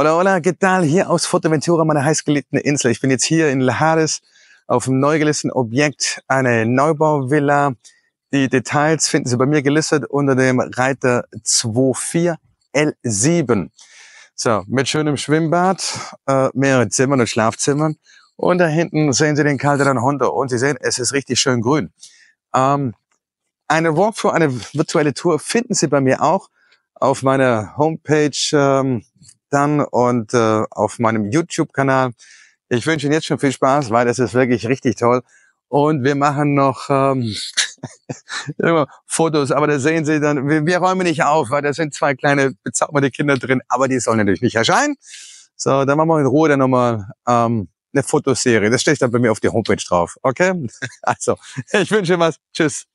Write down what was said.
Hola, hola, ¿qué tal? Hier aus Fuerteventura, meiner heißgeliebten Insel. Ich bin jetzt hier in Lahares auf dem neu gelisteten Objekt, eine Neubauvilla. Die Details finden Sie bei mir gelistet unter dem Reiter 24L7. So, mit schönem Schwimmbad, äh, mehrere Zimmern und Schlafzimmern. Und da hinten sehen Sie den Calderon Hondo. Und Sie sehen, es ist richtig schön grün. Ähm, eine Walkthrough, eine virtuelle Tour finden Sie bei mir auch auf meiner Homepage ähm, dann und äh, auf meinem YouTube-Kanal. Ich wünsche Ihnen jetzt schon viel Spaß, weil das ist wirklich richtig toll. Und wir machen noch ähm, Fotos, aber da sehen Sie dann, wir, wir räumen nicht auf, weil da sind zwei kleine bezaubernde Kinder drin, aber die sollen natürlich nicht erscheinen. So, dann machen wir in Ruhe dann nochmal ähm, eine Fotoserie. Das steht dann bei mir auf die Homepage drauf. Okay? Also, ich wünsche Ihnen was. Tschüss.